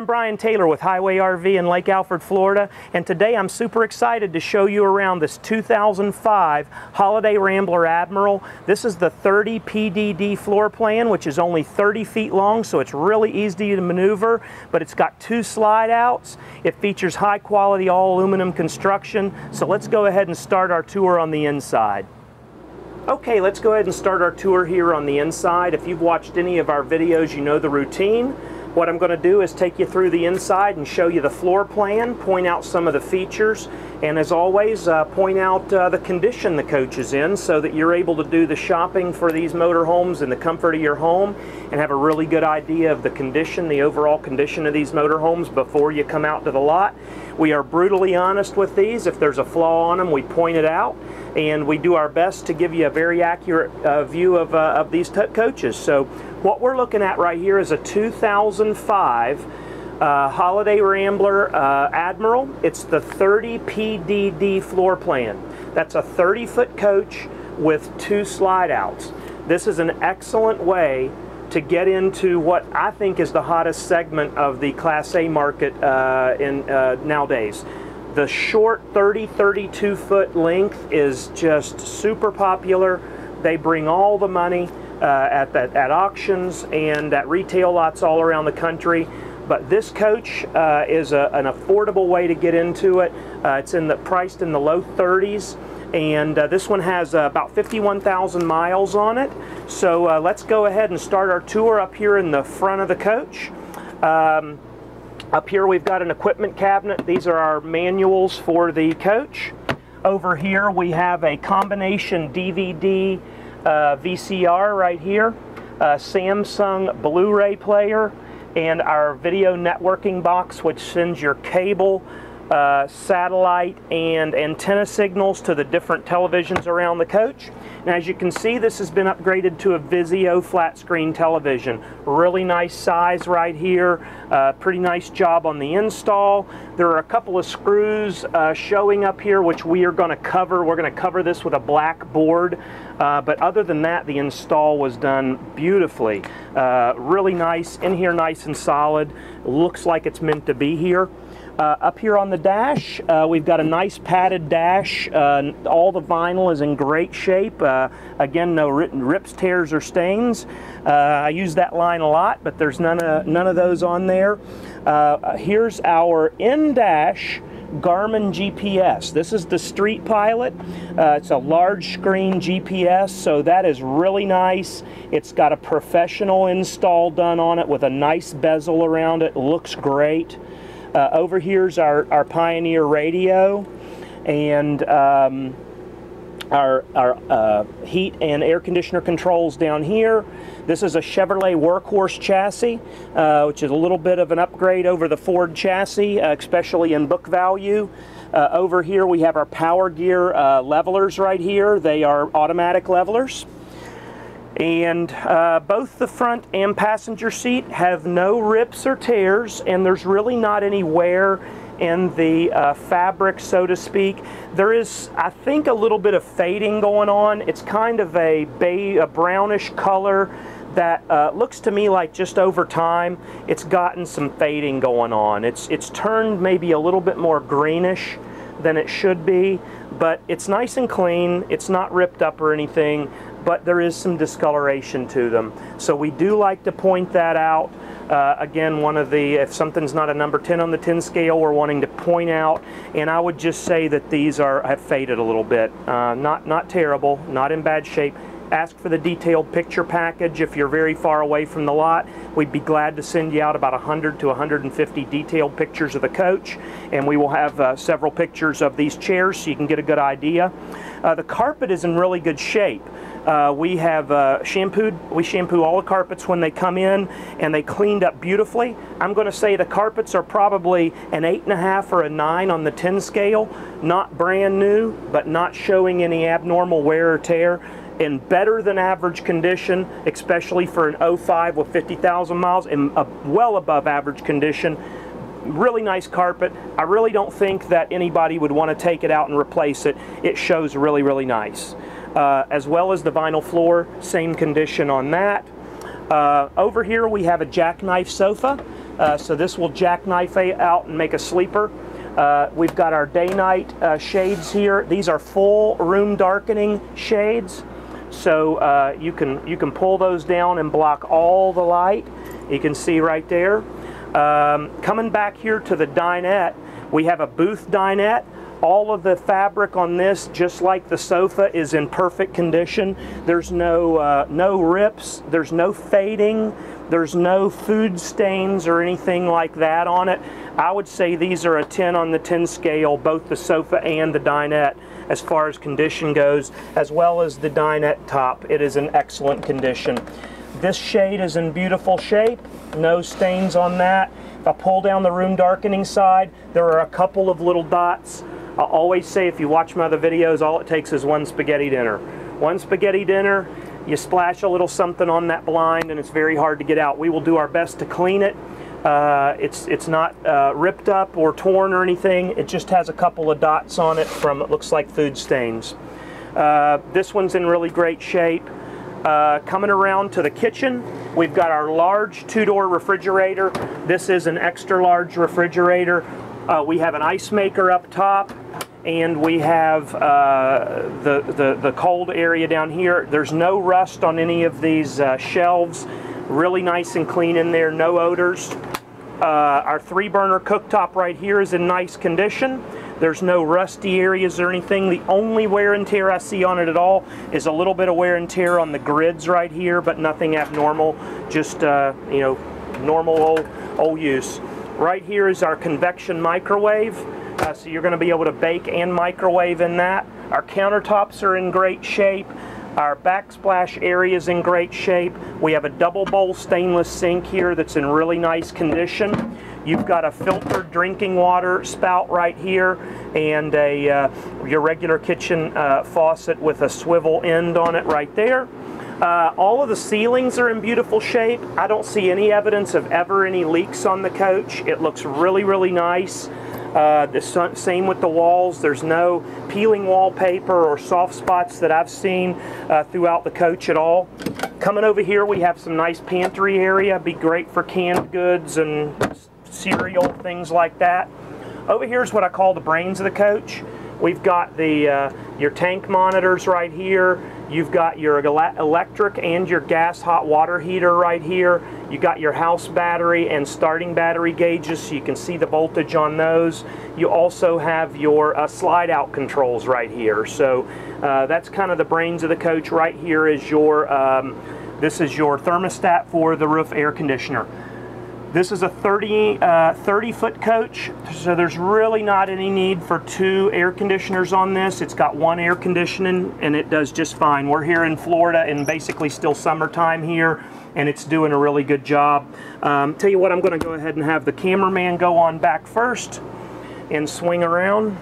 I'm Brian Taylor with Highway RV in Lake Alfred, Florida, and today I'm super excited to show you around this 2005 Holiday Rambler Admiral. This is the 30 PDD floor plan, which is only 30 feet long, so it's really easy to maneuver, but it's got two slide outs. It features high quality all aluminum construction, so let's go ahead and start our tour on the inside. Okay, let's go ahead and start our tour here on the inside. If you've watched any of our videos, you know the routine. What I'm going to do is take you through the inside and show you the floor plan, point out some of the features, and as always, uh, point out uh, the condition the coach is in so that you're able to do the shopping for these motorhomes in the comfort of your home and have a really good idea of the condition, the overall condition of these motorhomes before you come out to the lot. We are brutally honest with these. If there's a flaw on them, we point it out and we do our best to give you a very accurate uh, view of, uh, of these coaches. So what we're looking at right here is a 2005 uh, Holiday Rambler uh, Admiral. It's the 30 PDD floor plan. That's a 30 foot coach with two slide outs. This is an excellent way to get into what I think is the hottest segment of the Class A market uh, in uh, nowadays. The short 30, 32 foot length is just super popular. They bring all the money at, that, at auctions and at retail lots all around the country. But this coach uh, is a, an affordable way to get into it. Uh, it's in the priced in the low 30s, and uh, this one has uh, about 51,000 miles on it. So uh, let's go ahead and start our tour up here in the front of the coach. Um, up here we've got an equipment cabinet. These are our manuals for the coach. Over here we have a combination DVD uh, VCR right here, a Samsung Blu-ray player, and our video networking box which sends your cable uh, satellite and antenna signals to the different televisions around the coach. And as you can see, this has been upgraded to a Vizio flat screen television. Really nice size right here. Uh, pretty nice job on the install. There are a couple of screws uh, showing up here, which we are going to cover. We're going to cover this with a black board. Uh, but other than that, the install was done beautifully. Uh, really nice, in here nice and solid. Looks like it's meant to be here. Uh, up here on the dash, uh, we've got a nice padded dash. Uh, all the vinyl is in great shape. Uh, again, no written rips, tears, or stains. I use that line a lot, but there's none of, none of those on there. Here's our in-dash Garmin GPS. This is the Street Pilot. it's a large screen GPS, so that is really nice. It's got a professional install done on it with a nice bezel around it. Looks great. Uh, over here's our, our Pioneer radio and um, our, our uh, heat and air conditioner controls down here. This is a Chevrolet Workhorse chassis, uh, which is a little bit of an upgrade over the Ford chassis, uh, especially in book value. Uh, over here we have our Power Gear uh, levelers right here. They are automatic levelers. And uh, both the front and passenger seat have no rips or tears, and there's really not any wear in the uh, fabric, so to speak. There is, I think, a little bit of fading going on. It's kind of a, a brownish color that uh, looks to me like just over time it's gotten some fading going on. It's, it's turned maybe a little bit more greenish than it should be, but it's nice and clean. It's not ripped up or anything but there is some discoloration to them. So we do like to point that out. Uh, again, one of the, if something's not a number 10 on the 10 scale, we're wanting to point out, and I would just say that these are have faded a little bit. Uh, not, not terrible, not in bad shape. Ask for the detailed picture package if you're very far away from the lot. We'd be glad to send you out about 100 to 150 detailed pictures of the coach, and we will have uh, several pictures of these chairs so you can get a good idea. Uh, the carpet is in really good shape. Uh, we have uh, shampooed, we shampoo all the carpets when they come in and they cleaned up beautifully. I'm going to say the carpets are probably an 8.5 or a 9 on the 10 scale. Not brand new, but not showing any abnormal wear or tear. In better than average condition, especially for an 05 with 50,000 miles, and well above average condition really nice carpet. I really don't think that anybody would want to take it out and replace it. It shows really, really nice uh, as well as the vinyl floor, same condition on that. Uh, over here we have a jackknife sofa. Uh, so this will jackknife out and make a sleeper. Uh, we've got our day-night uh, shades here. These are full room darkening shades. So uh, you can you can pull those down and block all the light. You can see right there. Um, coming back here to the dinette, we have a booth dinette. All of the fabric on this, just like the sofa, is in perfect condition. There's no uh, no rips. There's no fading. There's no food stains or anything like that on it. I would say these are a 10 on the 10 scale, both the sofa and the dinette as far as condition goes, as well as the dinette top. It is in excellent condition. This shade is in beautiful shape, no stains on that. If I pull down the room darkening side, there are a couple of little dots. I always say if you watch my other videos, all it takes is one spaghetti dinner. One spaghetti dinner, you splash a little something on that blind and it's very hard to get out. We will do our best to clean it. Uh, it's it's not uh, ripped up or torn or anything. It just has a couple of dots on it from it looks like food stains. Uh, this one's in really great shape. Uh, coming around to the kitchen, we've got our large two-door refrigerator. This is an extra large refrigerator. Uh, we have an ice maker up top and we have the, the, the cold area down here. There's no rust on any of these shelves. Really nice and clean in there, no odors. Uh, our three burner cooktop right here is in nice condition. There's no rusty areas or anything. The only wear and tear I see on it at all is a little bit of wear and tear on the grids right here, but nothing abnormal, just, uh, you know, normal old, old use. Right here is our convection microwave. Uh, so you're going to be able to bake and microwave in that. Our countertops are in great shape. Our backsplash area is in great shape. We have a double bowl stainless sink here that's in really nice condition. You've got a filtered drinking water spout right here and a uh, your regular kitchen uh, faucet with a swivel end on it right there. Uh, all of the ceilings are in beautiful shape. I don't see any evidence of ever any leaks on the coach. It looks really, really nice. Uh, the same with the walls. There's no peeling wallpaper or soft spots that I've seen uh, throughout the coach at all. Coming over here, we have some nice pantry area. Be great for canned goods and cereal, things like that. Over here is what I call the brains of the coach. We've got the uh, your tank monitors right here. You've got your electric and your gas hot water heater right here. You got your house battery and starting battery gauges so you can see the voltage on those. You also have your uh, slide out controls right here. So uh, that's kind of the brains of the coach. Right here is your, um, this is your thermostat for the roof air conditioner. This is a 30, uh, 30 foot coach, so there's really not any need for two air conditioners on this. It's got one air conditioning and it does just fine. We're here in Florida and basically still summertime here and it's doing a really good job. Um, tell you what, I'm going to go ahead and have the cameraman go on back first and swing around.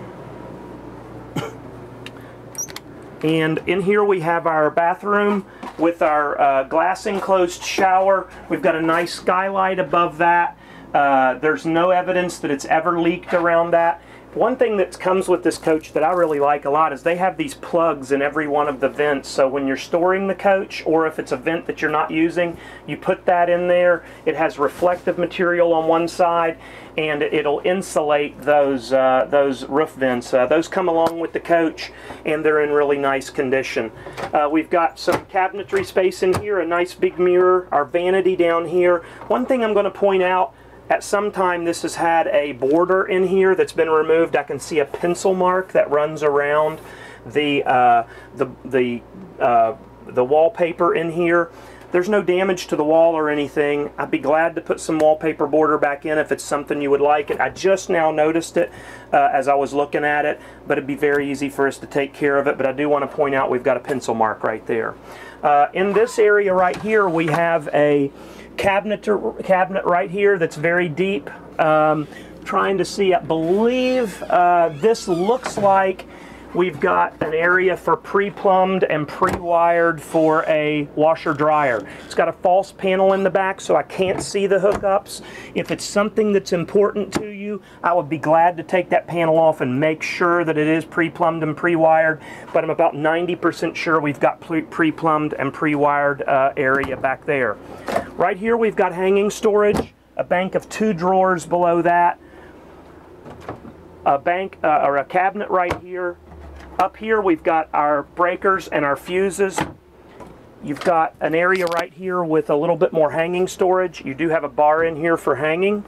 And in here we have our bathroom with our uh, glass enclosed shower. We've got a nice skylight above that. Uh, there's no evidence that it's ever leaked around that. One thing that comes with this coach that I really like a lot is they have these plugs in every one of the vents. So when you're storing the coach, or if it's a vent that you're not using, you put that in there. It has reflective material on one side, and it'll insulate those uh, those roof vents. Uh, those come along with the coach, and they're in really nice condition. Uh, we've got some cabinetry space in here, a nice big mirror, our vanity down here. One thing I'm going to point out at some time this has had a border in here that's been removed. I can see a pencil mark that runs around the, uh, the, the, uh, the wallpaper in here. There's no damage to the wall or anything. I'd be glad to put some wallpaper border back in if it's something you would like it. I just now noticed it uh, as I was looking at it, but it'd be very easy for us to take care of it. But I do want to point out we've got a pencil mark right there. Uh, in this area right here, we have a cabinet cabinet right here that's very deep. Um, trying to see, I believe uh, this looks like we've got an area for pre-plumbed and pre-wired for a washer dryer. It's got a false panel in the back so I can't see the hookups. If it's something that's important to you, I would be glad to take that panel off and make sure that it is pre-plumbed and pre-wired, but I'm about 90% sure we've got pre-plumbed and pre-wired uh, area back there. Right here we've got hanging storage. a bank of two drawers below that, a bank uh, or a cabinet right here. Up here we've got our breakers and our fuses. You've got an area right here with a little bit more hanging storage. You do have a bar in here for hanging.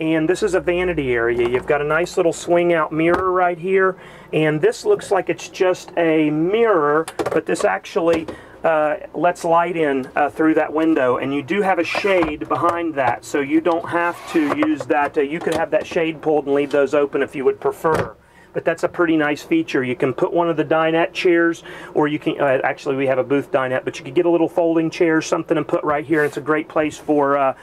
And this is a vanity area. You've got a nice little swing out mirror right here. And this looks like it's just a mirror, but this actually uh, lets light in uh, through that window and you do have a shade behind that so you don't have to use that uh, you could have that shade pulled and leave those open if you would prefer but that's a pretty nice feature. You can put one of the dinette chairs or you can uh, actually we have a booth dinette but you could get a little folding chair something and put right here it's a great place for uh,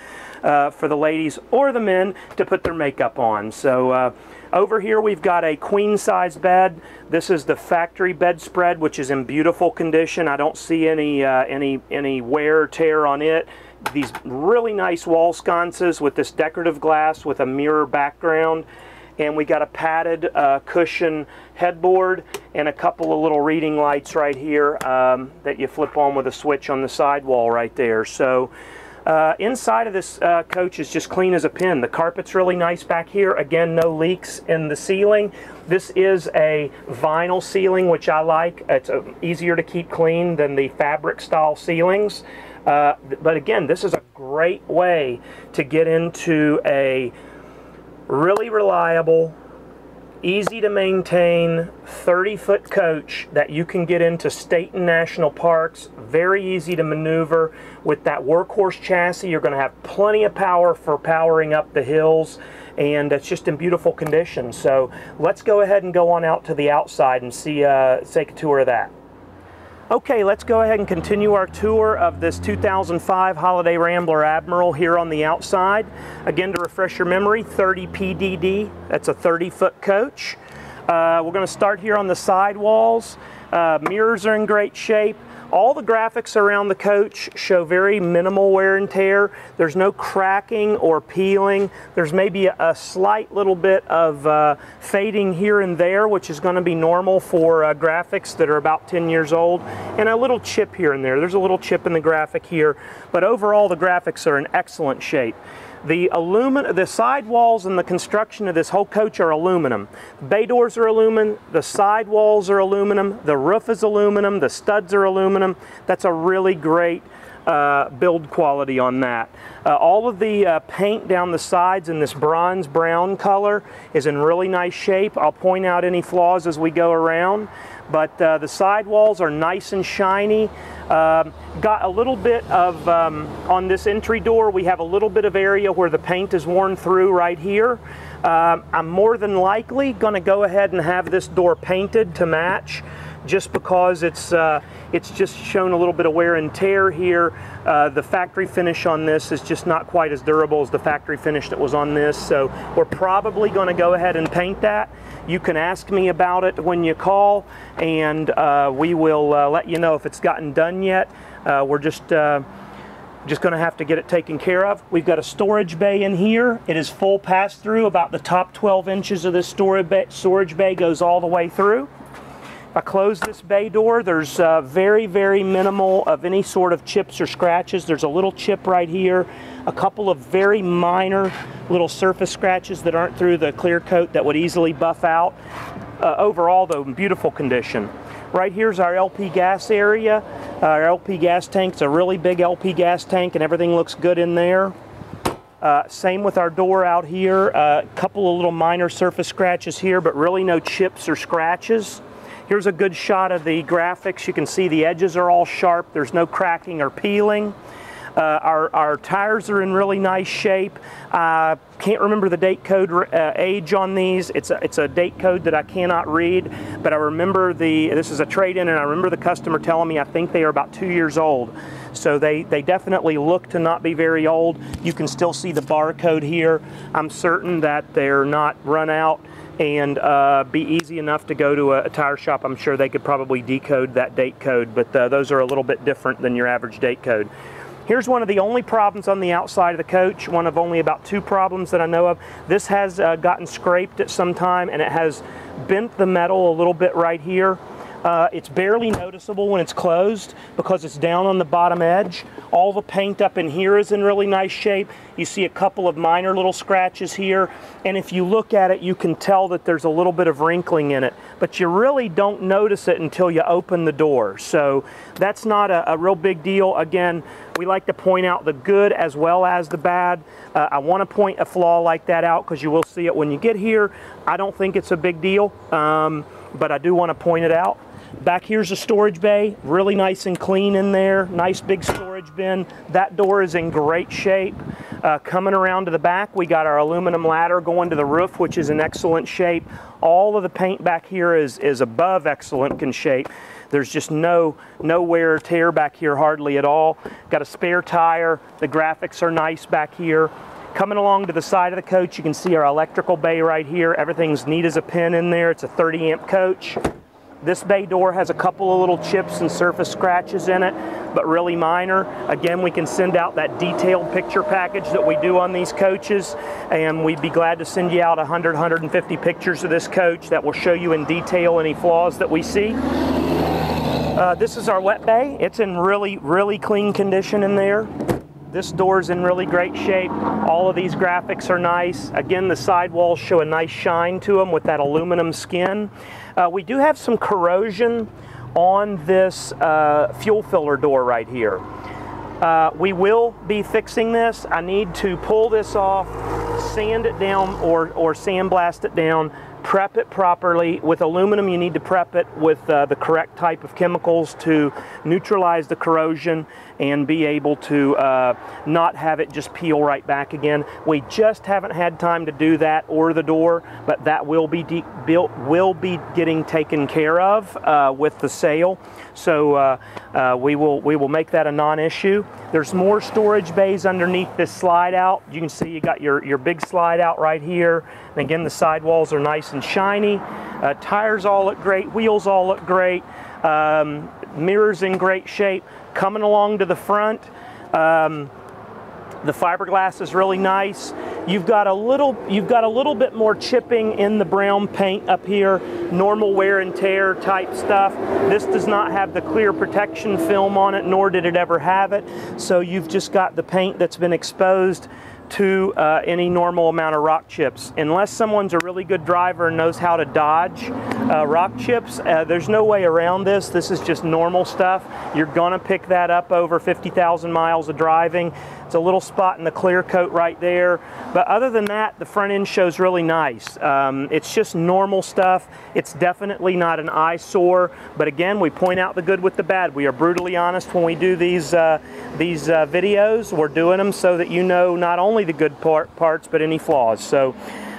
uh, for the ladies or the men to put their makeup on so over here we've got a queen size bed. This is the factory bedspread which is in beautiful condition. I don't see any, uh, any, any wear or tear on it. These really nice wall sconces with this decorative glass with a mirror background and we got a padded uh, cushion headboard and a couple of little reading lights right here um, that you flip on with a switch on the sidewall right there. So uh, inside of this uh, coach is just clean as a pin. The carpet's really nice back here. Again, no leaks in the ceiling. This is a vinyl ceiling, which I like. It's uh, easier to keep clean than the fabric style ceilings. Uh, but again, this is a great way to get into a really reliable easy to maintain 30 foot coach that you can get into state and national parks very easy to maneuver. With that workhorse chassis you're going to have plenty of power for powering up the hills and it's just in beautiful condition. So let's go ahead and go on out to the outside and see uh, take a tour of that Okay, let's go ahead and continue our tour of this 2005 Holiday Rambler Admiral here on the outside. Again, to refresh your memory, 30 PDD, that's a 30 foot coach. Uh, we're going to start here on the side walls. Uh, mirrors are in great shape. All the graphics around the coach show very minimal wear and tear. There's no cracking or peeling. There's maybe a, slight little bit of uh, fading here and there, which is going to be normal for uh, graphics that are about 10 years old, and a little chip here and there. There's a little chip in the graphic here, but overall the graphics are in excellent shape. The aluminum, the side walls and the construction of this whole coach are aluminum. Bay doors are aluminum, the side walls are aluminum, the roof is aluminum, the studs are aluminum. That's a really great uh, build quality on that. Uh, all of the uh, paint down the sides in this bronze brown color is in really nice shape. I'll point out any flaws as we go around but uh, the sidewalls are nice and shiny. Um, got a little bit of, um, on this entry door, we have a little bit of area where the paint is worn through right here. Um, I'm more than likely going to go ahead and have this door painted to match just because it's uh, it's just shown a little bit of wear and tear here. Uh, the factory finish on this is just not quite as durable as the factory finish that was on this, so we're probably going to go ahead and paint that. You can ask me about it when you call, and uh, we will uh, let you know if it's gotten done yet. Uh, we're just uh, just going to have to get it taken care of. We've got a storage bay in here. It is full pass through. About the top 12 inches of this storage storage bay goes all the way through. I close this bay door, there's uh, very, very minimal of any sort of chips or scratches. There's a little chip right here, a couple of very minor little surface scratches that aren't through the clear coat that would easily buff out. Uh, overall, though, in beautiful condition. Right here's our LP gas area. Our LP gas tank. tank's a really big LP gas tank and everything looks good in there. Uh, same with our door out here. A uh, couple of little minor surface scratches here, but really no chips or scratches. Here's a good shot of the graphics. You can see the edges are all sharp. There's no cracking or peeling. Uh, our, our, tires are in really nice shape. I can't remember the date code uh, age on these. It's a, it's a date code that I cannot read, but I remember the, this is a trade-in and I remember the customer telling me I think they are about two years old. So they, they definitely look to not be very old. You can still see the barcode here. I'm certain that they're not run out and uh, be easy enough to go to a, a, tire shop. I'm sure they could probably decode that date code, but uh, those are a little bit different than your average date code. Here's one of the only problems on the outside of the coach, one of only about two problems that I know of. This has uh, gotten scraped at some time and it has bent the metal a little bit right here. Uh, it's barely noticeable when it's closed because it's down on the bottom edge. All the paint up in here is in really nice shape. You see a couple of minor little scratches here. And if you look at it, you can tell that there's a little bit of wrinkling in it. But you really don't notice it until you open the door. So that's not a, a real big deal. Again, we like to point out the good as well as the bad. Uh, I want to point a flaw like that out because you will see it when you get here. I don't think it's a big deal, um, but I do want to point it out. Back here's a storage bay, really nice and clean in there. Nice big storage bin. That door is in great shape. Uh, coming around to the back, we got our aluminum ladder going to the roof, which is in excellent shape. All of the paint back here is, is above excellent in shape. There's just no, no wear or tear back here hardly at all. Got a spare tire. The graphics are nice back here. Coming along to the side of the coach, you can see our electrical bay right here. Everything's neat as a pin in there. It's a 30 amp coach. This bay door has a couple of little chips and surface scratches in it, but really minor. Again, we can send out that detailed picture package that we do on these coaches, and we'd be glad to send you out 100, 150 pictures of this coach that will show you in detail any flaws that we see. Uh, this is our wet bay. It's in really, really clean condition in there. This door's in really great shape. All of these graphics are nice. Again, the sidewalls show a nice shine to them with that aluminum skin. Uh, we do have some corrosion on this uh, fuel filler door right here. Uh, we will be fixing this. I need to pull this off, sand it down or, or sandblast it down, prep it properly. With aluminum, you need to prep it with uh, the correct type of chemicals to neutralize the corrosion and be able to uh, not have it just peel right back again. We just haven't had time to do that or the door, but that will be built, will be getting taken care of uh, with the sale. So uh, uh, we will we will make that a non-issue. There's more storage bays underneath this slide out. You can see you got your your big slide out right here. And again, the sidewalls are nice and shiny. Uh, tires all look great. Wheels all look great. Um, mirrors in great shape. Coming along to the front. Um, the fiberglass is really nice. You've got a little you've got a little bit more chipping in the brown paint up here, normal wear and tear type stuff. This does not have the clear protection film on it, nor did it ever have it. So you've just got the paint that's been exposed to uh, any normal amount of rock chips. Unless someone's a really good driver and knows how to dodge uh, rock chips, uh, there's no way around this. This is just normal stuff. You're gonna pick that up over 50,000 miles of driving. It's a little spot in the clear coat right there. But other than that, the front end shows really nice. Um, it's just normal stuff. It's definitely not an eyesore. But again, we point out the good with the bad. We are brutally honest when we do these, uh, these uh, videos. We're doing them so that you know not only the good part, parts, but any flaws. So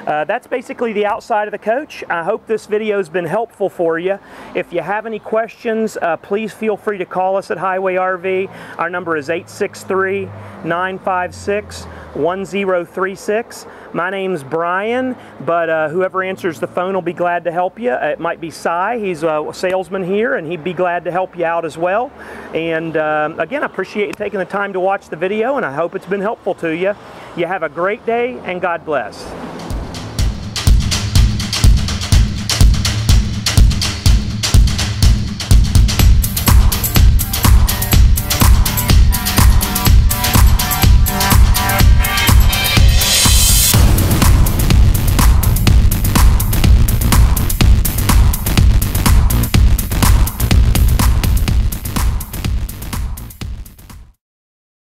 uh, that's basically the outside of the coach. I hope this video has been helpful for you. If you have any questions, uh, please feel free to call us at Highway RV. Our number is 863-956-1036. My name's Brian, but uh, whoever answers the phone will be glad to help you. It might be Cy. He's a salesman here, and he'd be glad to help you out as well. And um, again, I appreciate you taking the time to watch the video, and I hope it's been helpful to you. You have a great day, and God bless.